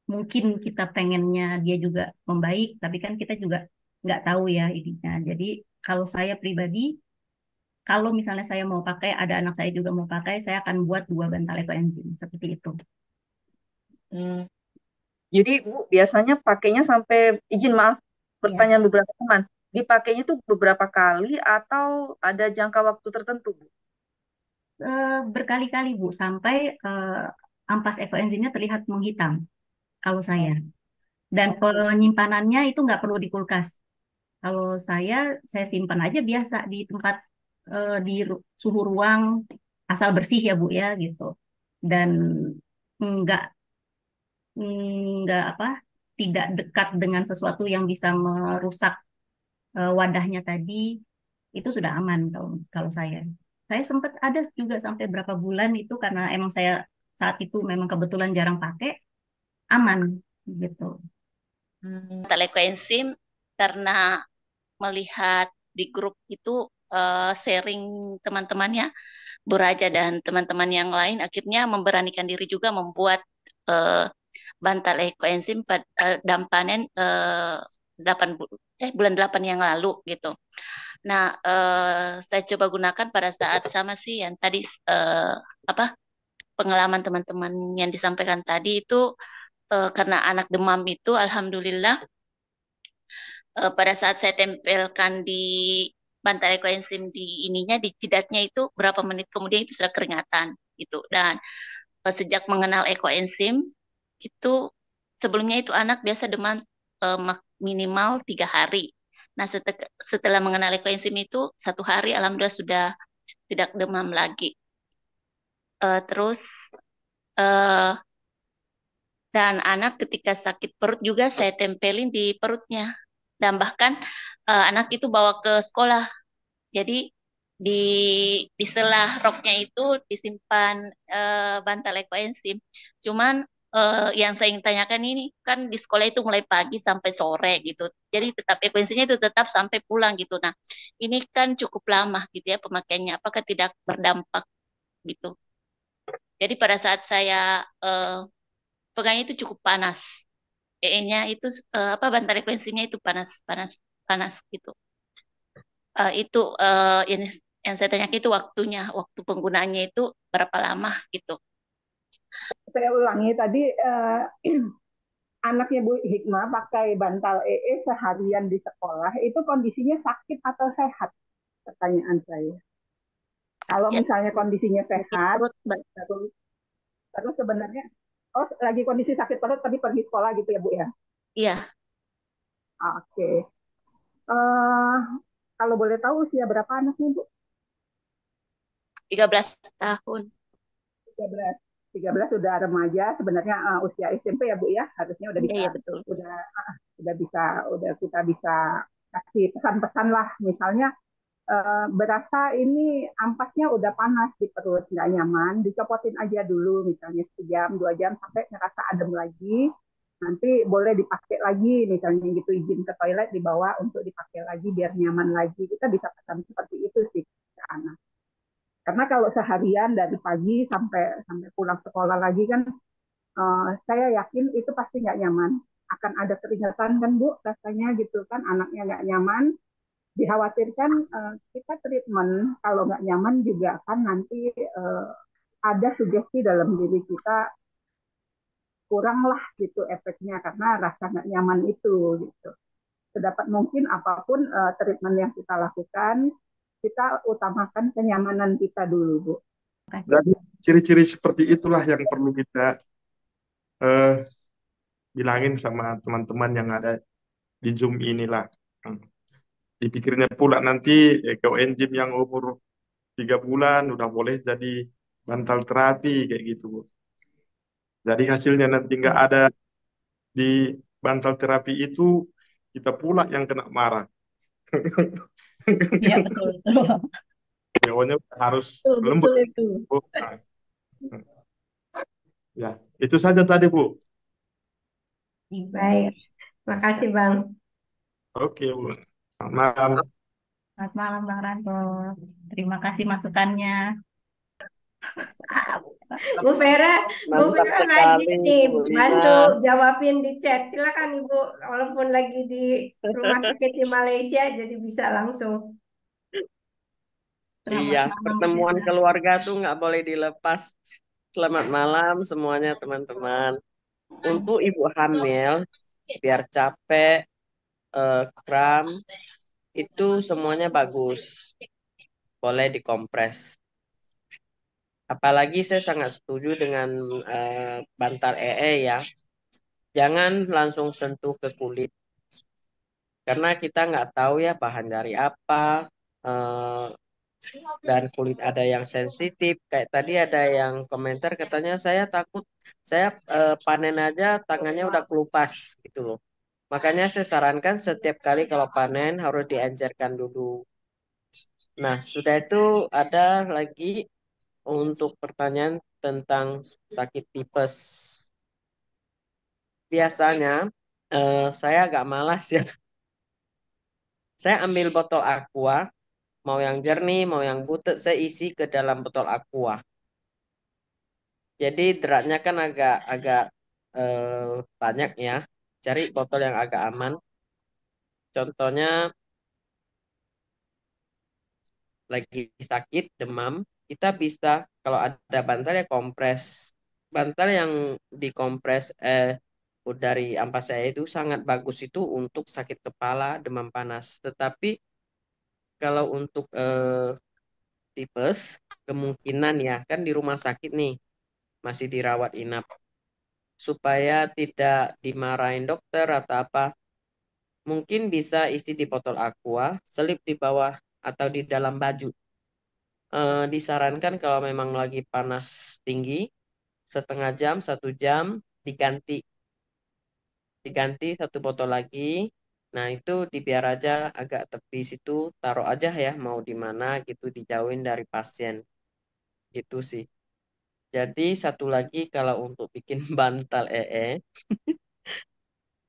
mungkin kita pengennya dia juga membaik, tapi kan kita juga nggak tahu ya ininya. Jadi kalau saya pribadi, kalau misalnya saya mau pakai, ada anak saya juga mau pakai, saya akan buat dua bantal ekoenzim seperti itu. Hmm. Jadi Bu biasanya pakainya sampai izin maaf. Pertanyaan ya. beberapa teman dipakainya itu beberapa kali atau ada jangka waktu tertentu, Bu? Uh, berkali-kali, Bu, sampai uh, ampas ekoenzimnya terlihat menghitam kalau saya. Dan penyimpanannya itu nggak perlu di kulkas. Kalau saya, saya simpan aja biasa di tempat uh, di suhu ruang asal bersih ya Bu ya gitu. Dan nggak nggak apa tidak dekat dengan sesuatu yang bisa merusak uh, wadahnya tadi itu sudah aman kalau kalau saya. Saya sempat ada juga sampai berapa bulan itu karena emang saya saat itu memang kebetulan jarang pakai aman gitu. Hmm, telekoenzim karena melihat di grup itu uh, sharing teman-temannya Bu Raja dan teman-teman yang lain akhirnya memberanikan diri juga membuat uh, bantal ekoenzim pada uh, dan panen uh, 8 eh bulan 8 yang lalu gitu. Nah, eh, saya coba gunakan pada saat sama sih yang tadi eh, apa pengalaman teman-teman yang disampaikan tadi itu eh, karena anak demam itu alhamdulillah eh, pada saat saya tempelkan di bantal ekoenzim di ininya di jidatnya itu berapa menit kemudian itu sudah keringatan gitu dan eh, sejak mengenal ekoenzim itu sebelumnya itu anak biasa demam eh, minimal tiga hari. Nah setelah mengenali koenzim itu satu hari alhamdulillah sudah tidak demam lagi. Uh, terus uh, dan anak ketika sakit perut juga saya tempelin di perutnya dan bahkan uh, anak itu bawa ke sekolah. Jadi di di selah roknya itu disimpan uh, bantal ekoenzim. Cuman uh, yang saya ingin tanyakan ini kan di sekolah itu mulai pagi sampai sore gitu. Jadi tetap frekuensinya itu tetap sampai pulang gitu. Nah, ini kan cukup lama gitu ya pemakaiannya. Apakah tidak berdampak gitu? Jadi pada saat saya uh, pegangnya itu cukup panas. EE-nya itu uh, apa bantal frekuensinya itu panas panas panas gitu. Uh, itu uh, yang yang saya tanyakan itu waktunya, waktu penggunaannya itu berapa lama gitu saya ulangi tadi eh, anaknya Bu Hikmah pakai bantal EE seharian di sekolah itu kondisinya sakit atau sehat? Pertanyaan saya. Kalau ya. misalnya kondisinya sehat, terus, terus sebenarnya oh lagi kondisi sakit perut tapi pergi sekolah gitu ya Bu ya? Iya. Oke. Okay. Uh, eh, kalau boleh tahu usia berapa anaknya Bu? 13 tahun. 13. 13 sudah remaja sebenarnya uh, usia SMP ya Bu ya? Harusnya udah iya, bisa iya, betul. udah uh, udah bisa udah kita bisa kasih pesan-pesan lah. Misalnya uh, berasa ini ampasnya udah panas di perut nggak nyaman dicopotin aja dulu misalnya sejam dua jam sampai ngerasa adem lagi. Nanti boleh dipakai lagi misalnya gitu izin ke toilet dibawa untuk dipakai lagi biar nyaman lagi. Kita bisa pesan seperti itu sih ke anak karena kalau seharian dari pagi sampai sampai pulang sekolah lagi kan, uh, saya yakin itu pasti nggak nyaman. Akan ada keringatan kan Bu, rasanya gitu kan, anaknya nggak nyaman. dikhawatirkan uh, kita treatment kalau nggak nyaman juga kan nanti uh, ada sugesti dalam diri kita kuranglah gitu efeknya karena rasa nggak nyaman itu gitu. Sedapat mungkin apa pun uh, treatment yang kita lakukan, kita utamakan kenyamanan kita dulu, Bu. Jadi ciri-ciri seperti itulah yang perlu kita uh, bilangin sama teman-teman yang ada di Zoom inilah. Hmm dipikirnya pula nanti enzim yang umur tiga bulan udah boleh jadi bantal terapi kayak gitu bu. Jadi hasilnya nanti nggak ada di bantal terapi itu kita pula yang kena marah. Iya betul Jawabannya harus betul, lembut. Betul itu. Bu. Ya, itu saja tadi Bu. Baik, makasih Bang. Oke Bu. Selamat malam. Selamat malam Bang Ranto. Terima kasih masukannya. Bu Vera, Bu Vera rajin nih bantu jawabin di chat. Silakan Ibu, walaupun lagi di rumah sakit di Malaysia, jadi bisa langsung. iya, pertemuan keluarga tuh nggak boleh dilepas. Selamat malam semuanya teman-teman. Untuk ibu hamil, biar capek, uh, kram itu semuanya bagus. Boleh dikompres. Apalagi saya sangat setuju dengan uh, bantal EE ya. Jangan langsung sentuh ke kulit. Karena kita nggak tahu ya bahan dari apa. Uh, dan kulit ada yang sensitif. Kayak tadi ada yang komentar katanya saya takut saya uh, panen aja tangannya udah kelupas gitu loh. Makanya saya sarankan setiap kali kalau panen harus diencerkan dulu. Nah, sudah itu ada lagi untuk pertanyaan tentang sakit tipes. Biasanya eh, saya agak malas ya. Saya ambil botol aqua, mau yang jernih, mau yang butek, saya isi ke dalam botol aqua. Jadi deratnya kan agak agak eh, banyak ya cari botol yang agak aman. Contohnya lagi sakit, demam, kita bisa kalau ada bantal ya kompres. Bantal yang dikompres eh dari ampas saya itu sangat bagus itu untuk sakit kepala, demam panas. Tetapi kalau untuk eh, tipes, kemungkinan ya kan di rumah sakit nih masih dirawat inap supaya tidak dimarahin dokter atau apa. Mungkin bisa isi di botol aqua, selip di bawah atau di dalam baju. E, disarankan kalau memang lagi panas tinggi, setengah jam, satu jam, diganti. Diganti satu botol lagi. Nah itu dibiar aja agak tepi situ, taruh aja ya mau di mana gitu, dijauhin dari pasien. Gitu sih. Jadi satu lagi kalau untuk bikin bantal ee,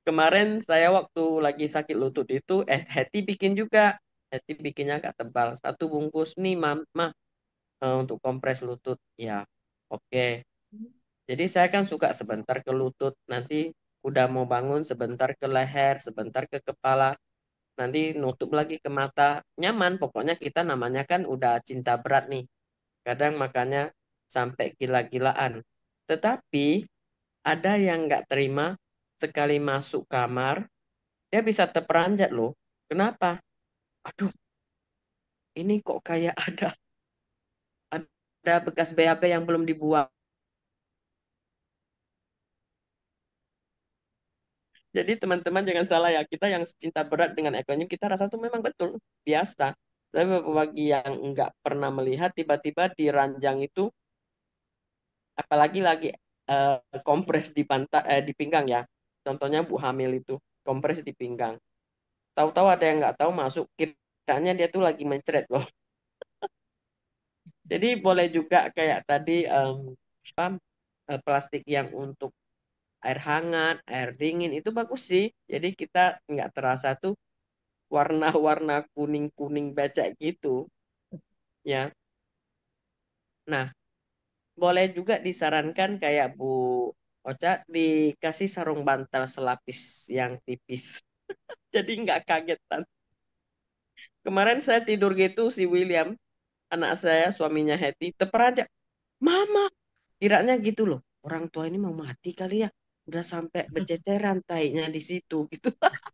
kemarin saya waktu lagi sakit lutut itu, eh Heti bikin juga. Heti bikinnya agak tebal. Satu bungkus nih, mama uh, untuk kompres lutut. Ya, oke. Okay. Jadi saya kan suka sebentar ke lutut, nanti udah mau bangun sebentar ke leher, sebentar ke kepala, nanti nutup lagi ke mata. Nyaman, pokoknya kita namanya kan udah cinta berat nih. Kadang makanya sampai gila-gilaan. Tetapi ada yang nggak terima sekali masuk kamar, dia bisa terperanjat loh. Kenapa? Aduh, ini kok kayak ada ada bekas BAB yang belum dibuang. Jadi teman-teman jangan salah ya, kita yang cinta berat dengan ekonomi kita rasa itu memang betul, biasa. Tapi bagi yang nggak pernah melihat, tiba-tiba di ranjang itu apalagi lagi uh, kompres di pantat eh, di pinggang ya contohnya bu hamil itu kompres di pinggang tahu-tahu ada yang nggak tahu masuk kiranya dia tuh lagi mencret loh. Jadi boleh juga kayak tadi um, apa, uh, plastik yang untuk air hangat air dingin itu bagus sih. Jadi kita nggak terasa tuh warna-warna kuning-kuning becek gitu. Ya. Nah boleh juga disarankan kayak Bu Ocha dikasih sarung bantal selapis yang tipis. Jadi nggak kagetan. kemarin saya tidur gitu si William, anak saya suaminya Hetty, teper aja, Mama, kiranya gitu loh. Orang tua ini mau mati kali ya. Udah sampai bececeran tainya di situ gitu.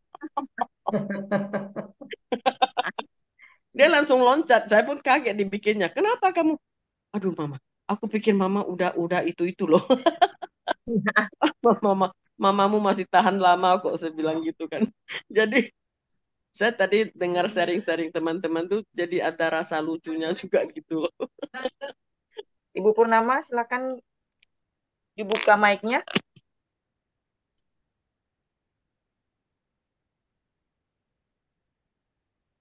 Dia langsung loncat. Saya pun kaget dibikinnya. Kenapa kamu? Aduh mama, aku pikir mama udah udah itu itu loh. mama mamamu masih tahan lama kok saya bilang gitu kan. Jadi saya tadi dengar sharing-sharing teman-teman tuh jadi ada rasa lucunya juga gitu loh. Ibu Purnama silakan dibuka mic-nya.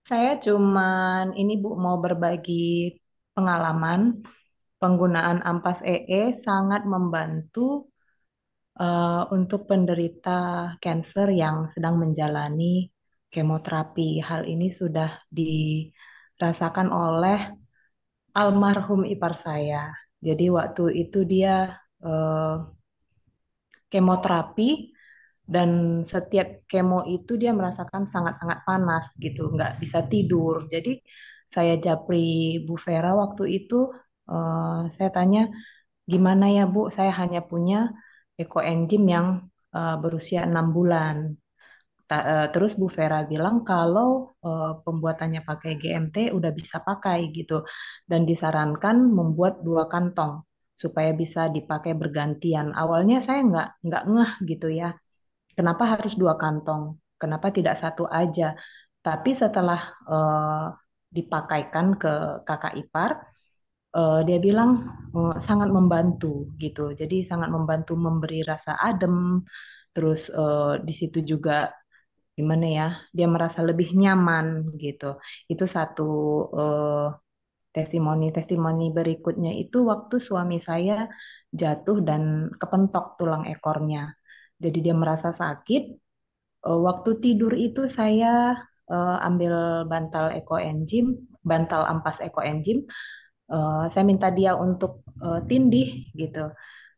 Saya cuman ini Bu mau berbagi pengalaman penggunaan ampas EE sangat membantu uh, untuk penderita kanker yang sedang menjalani kemoterapi. Hal ini sudah dirasakan oleh almarhum ipar saya. Jadi waktu itu dia uh, kemoterapi dan setiap kemo itu dia merasakan sangat-sangat panas gitu, nggak bisa tidur. Jadi saya japri Bu Vera waktu itu, uh, saya tanya gimana ya Bu, saya hanya punya ekoenzim yang uh, berusia enam bulan. Eh, terus Bu Vera bilang kalau uh, pembuatannya pakai GMT udah bisa pakai gitu dan disarankan membuat dua kantong supaya bisa dipakai bergantian. Awalnya saya nggak nggak ngeh gitu ya, kenapa harus dua kantong? Kenapa tidak satu aja? Tapi setelah uh, dipakaikan ke kakak ipar, uh, dia bilang uh, sangat membantu gitu. Jadi sangat membantu memberi rasa adem. Terus uh, di situ juga gimana ya dia merasa lebih nyaman gitu. Itu satu uh, testimoni. Testimoni berikutnya itu waktu suami saya jatuh dan kepentok tulang ekornya. Jadi dia merasa sakit. Uh, waktu tidur itu saya uh, ambil bantal ekoenzim bantal ampas ekoenzim uh, saya minta dia untuk uh, tindih gitu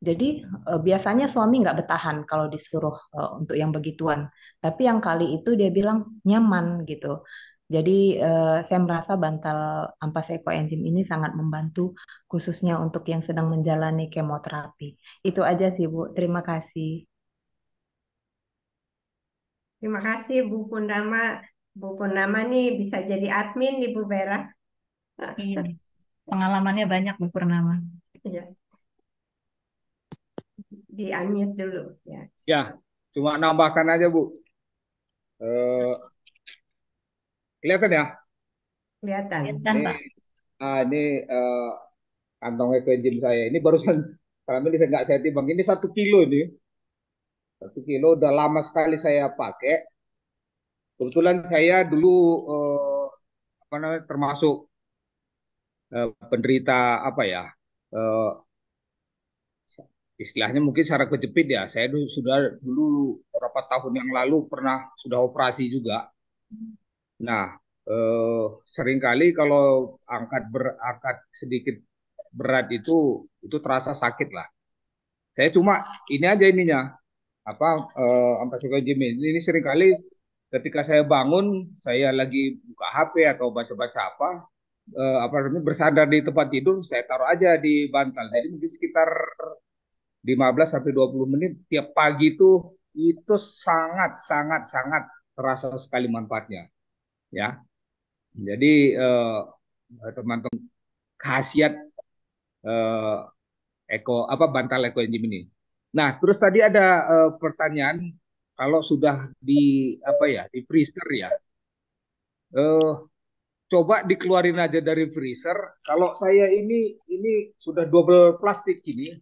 jadi uh, biasanya suami nggak bertahan kalau disuruh uh, untuk yang begituan. Tapi yang kali itu dia bilang nyaman gitu. Jadi uh, saya merasa bantal ampas ekoenzim ini sangat membantu khususnya untuk yang sedang menjalani kemoterapi. Itu aja sih Bu. Terima kasih. Terima kasih Bu Purnama. Bu Purnama nih bisa jadi admin di Bu Vera. Iya. Pengalamannya banyak Bu Purnama. Iya di unmute dulu ya. Ya, cuma nambahkan aja Bu. Uh, kelihatan ya? Kelihatan. Kelihatan ini, ah, ini uh, kantong ekoenzim saya. Ini barusan kami ini nggak saya timbang. Ini satu kilo ini. Satu kilo udah lama sekali saya pakai. Kebetulan saya dulu uh, apa namanya termasuk uh, penderita apa ya uh, istilahnya mungkin secara kejepit ya. Saya dulu, sudah dulu beberapa tahun yang lalu pernah sudah operasi juga. Nah, eh, sering kali kalau angkat berangkat sedikit berat itu itu terasa sakit lah. Saya cuma ini aja ininya apa eh, ampas gym ini, ini sering kali ketika saya bangun saya lagi buka HP atau baca-baca apa eh, apa namanya bersandar di tempat tidur saya taruh aja di bantal. Jadi mungkin sekitar 15 sampai 20 menit tiap pagi itu itu sangat sangat sangat terasa sekali manfaatnya ya jadi eh, teman-teman khasiat eh, eko apa bantal ekoenzim ini nah terus tadi ada eh, pertanyaan kalau sudah di apa ya di freezer ya eh, coba dikeluarin aja dari freezer kalau saya ini ini sudah double plastik ini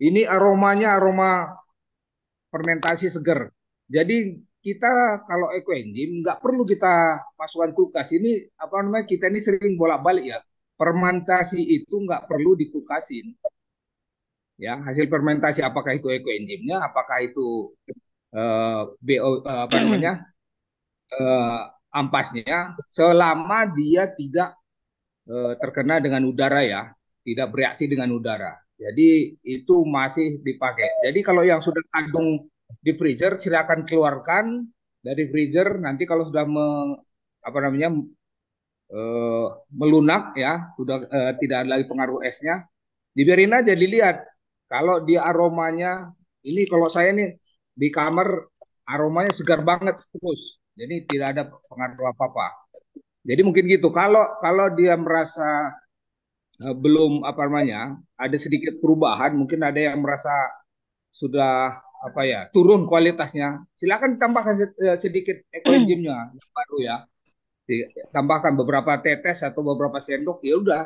ini aromanya aroma fermentasi seger. Jadi kita kalau ekoenzim nggak perlu kita masukkan kulkas. Ini apa namanya kita ini sering bolak-balik ya. Fermentasi itu nggak perlu dikukasin. Ya hasil fermentasi apakah itu ekoenzimnya, apakah itu uh, eh, BO uh, eh, apa namanya uh, ampasnya, selama dia tidak uh, terkena dengan udara ya, tidak bereaksi dengan udara. Jadi itu masih dipakai. Jadi kalau yang sudah kandung di freezer silakan keluarkan dari freezer nanti kalau sudah me, apa namanya eh, melunak ya, sudah eh, tidak ada lagi pengaruh esnya, dibiarin aja dilihat. Kalau dia aromanya, ini kalau saya nih di kamar aromanya segar banget terus, jadi tidak ada pengaruh apa-apa. Jadi mungkin gitu. Kalau kalau dia merasa uh, belum apa namanya, ada sedikit perubahan, mungkin ada yang merasa sudah apa ya turun kualitasnya, silakan tambahkan eh, sedikit ekoenzimnya baru ya. Tambahkan beberapa tetes atau beberapa sendok ya udah.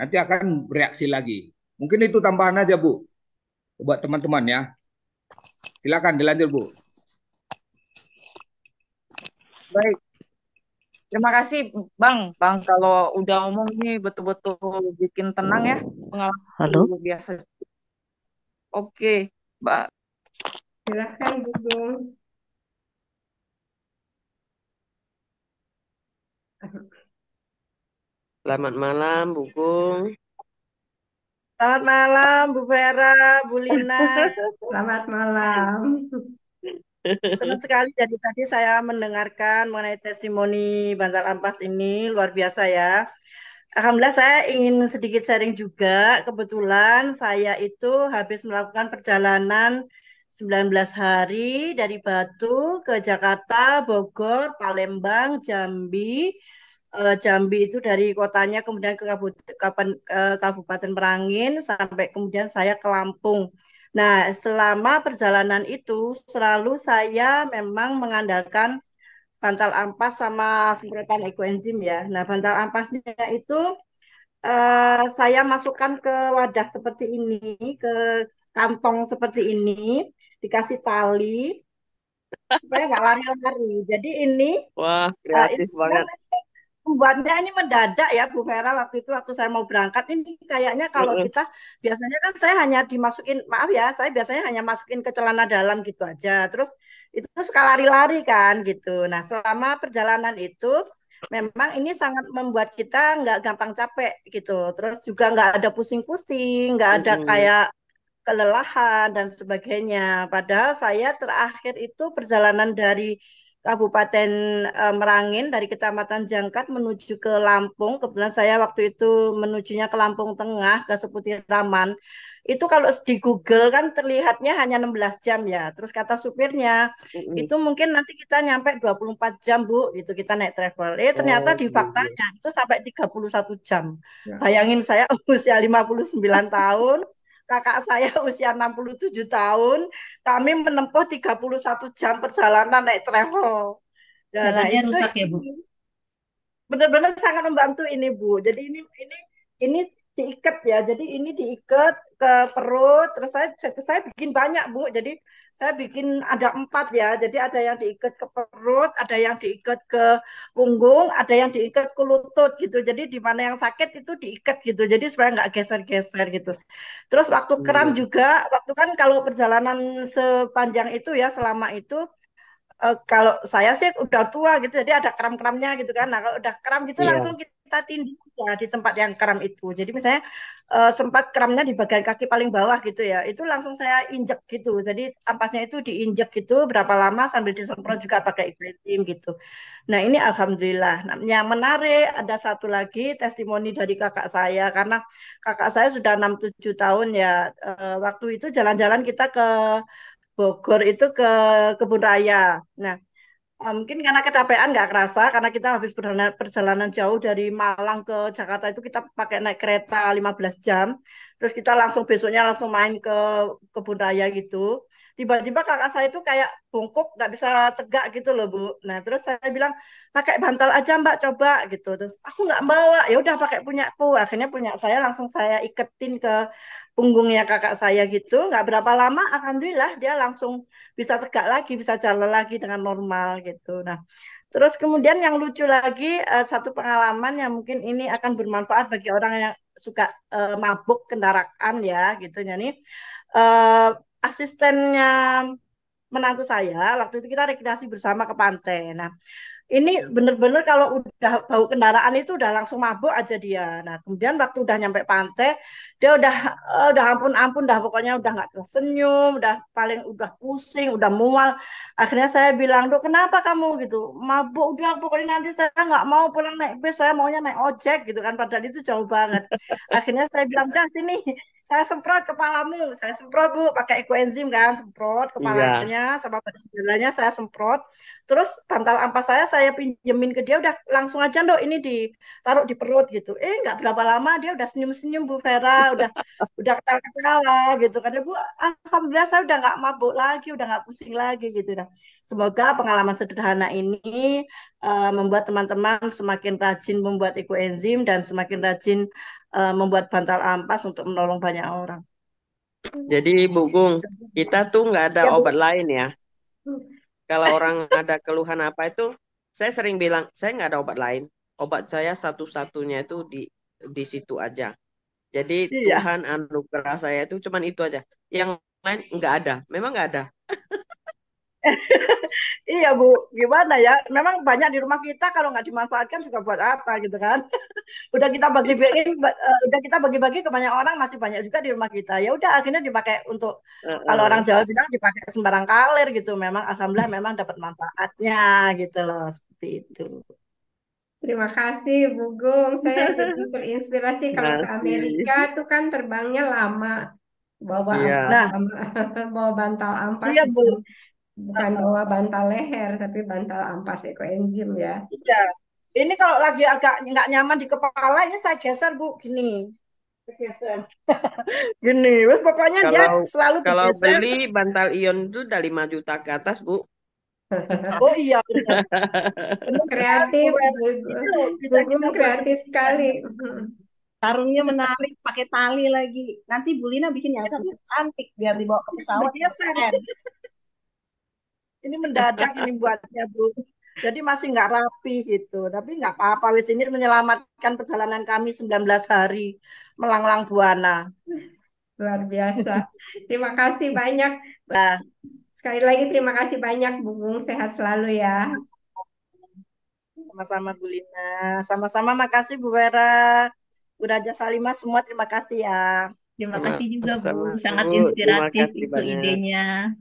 Nanti akan bereaksi lagi. Mungkin itu tambahan aja bu. Buat teman-teman ya. Silakan dilanjut bu baik terima kasih bang bang kalau udah umum ini betul-betul bikin tenang ya pengalaman halo biasa oke mbak Silahkan Bu Selamat malam, Bu Gung. Selamat malam, Bu Vera, Bu Lina. Selamat malam. Senang sekali jadi tadi saya mendengarkan mengenai testimoni Bantal Ampas ini luar biasa ya. Alhamdulillah saya ingin sedikit sharing juga. Kebetulan saya itu habis melakukan perjalanan 19 hari dari Batu ke Jakarta, Bogor, Palembang, Jambi. Uh, Jambi itu dari kotanya kemudian ke Kabupaten, uh, Kabupaten Merangin sampai kemudian saya ke Lampung. Nah, selama perjalanan itu selalu saya memang mengandalkan bantal ampas sama semprotan ekoenzim ya. Nah, bantal ampasnya itu uh, saya masukkan ke wadah seperti ini, ke kantong seperti ini dikasih tali supaya nggak lari-lari. Jadi ini wah kreatif uh, banget. Pembuatnya ini mendadak ya Bu Vera waktu itu waktu saya mau berangkat ini kayaknya kalau kita biasanya kan saya hanya dimasukin maaf ya saya biasanya hanya masukin ke celana dalam gitu aja terus itu suka lari-lari kan gitu. Nah selama perjalanan itu memang ini sangat membuat kita nggak gampang capek gitu. Terus juga nggak ada pusing-pusing, nggak ada kayak kelelahan dan sebagainya. Padahal saya terakhir itu perjalanan dari Kabupaten e, Merangin dari Kecamatan Jangkat menuju ke Lampung. Kebetulan saya waktu itu menujunya ke Lampung Tengah ke Seputiraman. Itu kalau di Google kan terlihatnya hanya 16 jam ya. Terus kata supirnya mm-hmm. itu mungkin nanti kita nyampe 24 jam Bu, itu kita naik travel. Eh ternyata oh, di iya, faktanya iya. itu sampai 31 jam. Ya. Bayangin saya usia 59 tahun kakak saya usia 67 tahun, kami menempuh 31 jam perjalanan naik travel. Dan nah, itu rusak ya, Bu? Benar-benar sangat membantu ini, Bu. Jadi ini ini ini diikat ya. Jadi ini diikat ke perut. Terus saya saya bikin banyak bu. Jadi saya bikin ada empat ya. Jadi ada yang diikat ke perut, ada yang diikat ke punggung, ada yang diikat ke lutut gitu. Jadi di mana yang sakit itu diikat gitu. Jadi supaya nggak geser-geser gitu. Terus waktu kram hmm. juga, waktu kan kalau perjalanan sepanjang itu ya selama itu uh, kalau saya sih udah tua gitu, jadi ada kram-kramnya gitu kan. Nah kalau udah kram gitu yeah. langsung kita tindih ya di tempat yang kram itu. Jadi misalnya uh, sempat kramnya di bagian kaki paling bawah gitu ya, itu langsung saya injek gitu. Jadi ampasnya itu diinjek gitu berapa lama sambil disemprot juga pakai iklim gitu. Nah ini alhamdulillah. Nah, yang menarik ada satu lagi testimoni dari kakak saya karena kakak saya sudah 67 tahun ya. Uh, waktu itu jalan-jalan kita ke Bogor itu ke Kebun Raya. Nah, mungkin karena kecapean nggak kerasa karena kita habis perjalanan jauh dari Malang ke Jakarta itu kita pakai naik kereta 15 jam. Terus kita langsung besoknya langsung main ke Kebun Raya gitu. Tiba-tiba kakak saya itu kayak bungkuk nggak bisa tegak gitu loh bu. Nah terus saya bilang pakai bantal aja mbak coba gitu. Terus aku nggak bawa. Ya udah pakai punya aku akhirnya punya saya langsung saya iketin ke punggungnya kakak saya gitu. Nggak berapa lama alhamdulillah dia langsung bisa tegak lagi bisa jalan lagi dengan normal gitu. Nah Terus kemudian yang lucu lagi uh, satu pengalaman yang mungkin ini akan bermanfaat bagi orang yang suka uh, mabuk kendaraan ya gitu nih. Uh, asistennya menantu saya waktu itu kita rekreasi bersama ke pantai. Nah, ini bener-bener kalau udah bau kendaraan itu udah langsung mabuk aja dia. Nah, kemudian waktu udah nyampe pantai, dia udah eh, udah ampun-ampun dah pokoknya udah nggak tersenyum, udah paling udah pusing, udah mual. Akhirnya saya bilang, "Dok, kenapa kamu gitu? Mabuk udah pokoknya nanti saya nggak mau pulang naik bis, saya maunya naik ojek gitu kan padahal itu jauh banget." Akhirnya saya bilang, "Dah sini, saya semprot kepalamu, saya semprot Bu pakai ekoenzim kan, semprot Iya. kepalanya sama badan jalannya saya semprot. Terus bantal ampas saya saya pinjemin ke dia udah langsung aja dok ini ditaruh di perut gitu. Eh nggak berapa lama dia udah senyum-senyum Bu Vera, udah udah ketawa-ketawa gitu kan. Bu, alhamdulillah saya udah nggak mabuk lagi, udah nggak pusing lagi gitu. Nah, semoga pengalaman sederhana ini uh, membuat teman-teman semakin rajin membuat ekoenzim dan semakin rajin uh, membuat bantal ampas untuk menolong banyak orang. Jadi Bu Gung, kita tuh nggak ada Ya, Bu. obat lain ya. Kalau orang ada keluhan apa itu, saya sering bilang, saya nggak ada obat lain. Obat saya satu-satunya itu di di situ aja. Jadi Iya. Tuhan anugerah saya itu cuman itu aja. Yang lain nggak ada. Memang nggak ada. Iya Bu, gimana ya? Memang banyak di rumah kita kalau nggak dimanfaatkan juga buat apa gitu kan? Udah kita bagi-bagi, ba- eh, udah kita bagi-bagi ke banyak orang masih banyak juga di rumah kita. Ya udah akhirnya dipakai untuk kalau orang. Jawa bilang dipakai sembarang kalir gitu. Memang alhamdulillah memang dapat manfaatnya gitu loh seperti itu. Terima kasih Bu Gung. Saya jadi terinspirasi kalau ke. Amerika tuh kan terbangnya lama. Bawa Iya. Nah, bawa bantal ampas iya Bu. Bukan, bawa bantal leher tapi bantal ampas ekoenzim ya. Iya. Ini kalau lagi agak nggak nyaman di kepala ini saya geser Bu gini. Geser. Gini, wes pokoknya dia Kalau selalu kalau digeser. beli bantal ion itu udah 5 juta ke atas, Bu. Oh iya benar. Kreatif, buat kreatif sekali. Sarungnya menarik pakai tali lagi. Nanti Bu Lina bikin yang cantik cantik biar dibawa ke pesawat bergeser. Ini mendadak ini buatnya Bu. Jadi masih nggak rapi gitu. Tapi nggak apa-apa. Wis ini menyelamatkan perjalanan kami 19 hari melanglang buana. Luar biasa. Terima kasih banyak. Nah, Sekali lagi terima kasih banyak Bu Gung. Sehat selalu ya. sama-sama Bu Lina. Sama-sama makasih Bu Vera. Bu Raja Salimah semua terima kasih ya. Terima kasih juga Bu, sangat inspiratif itu banyak. idenya.